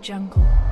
jungle.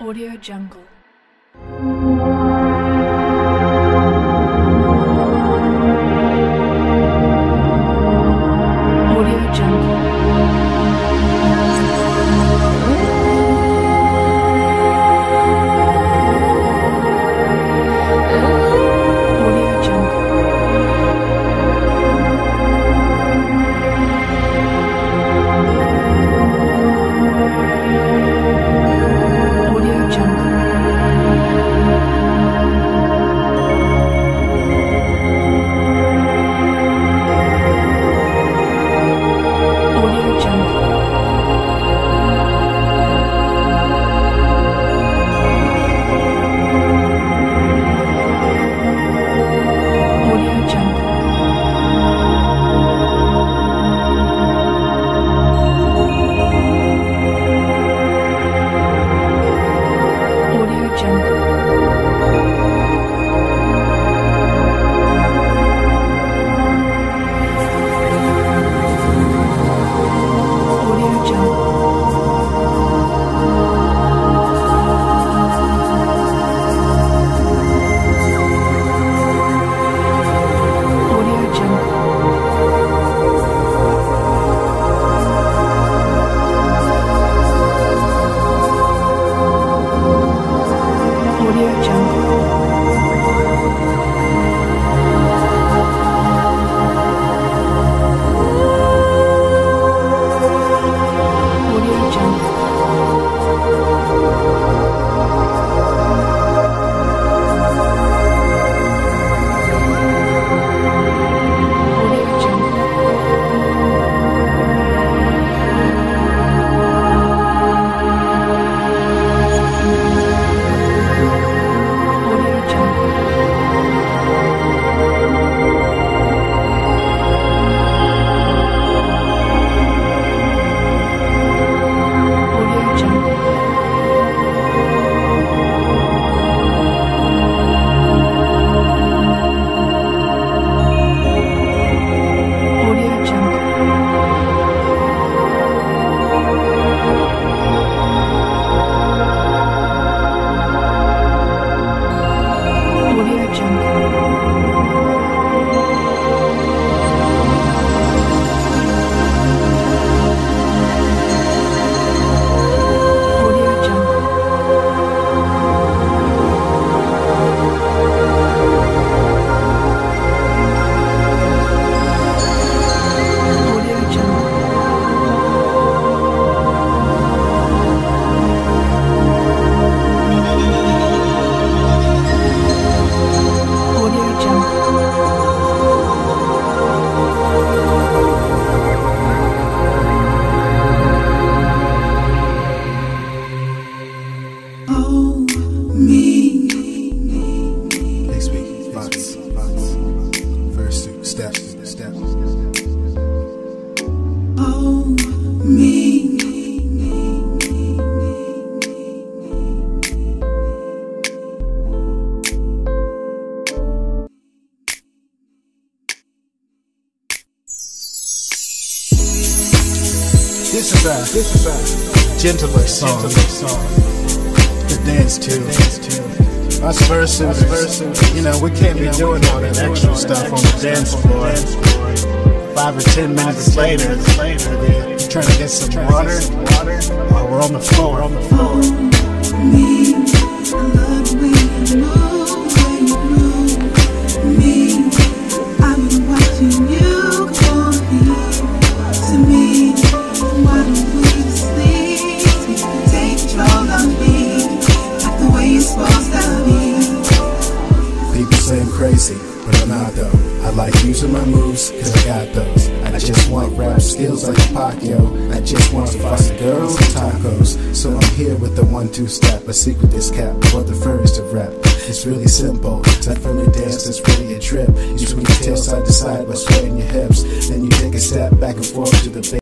Audio Jungle. This is a this is a gentler song. The dance to. Us versus versus, you know, we can't be doing all that extra stuff on the dance floor. Five or ten minutes later, we're trying to get some water while we're on the floor. On the floor. Say I'm crazy, but I'm not though. I like using my moves, cause I got those. I just want rap skills like Pacquiao. I just want to fuss girls and tacos. So I'm here with the one two step, a secret this cap, for the first to rap. It's really simple. It's a friendly dance it's really a trip. You swing your tail side to side by swaying your hips. Then you take a step back and forth to the.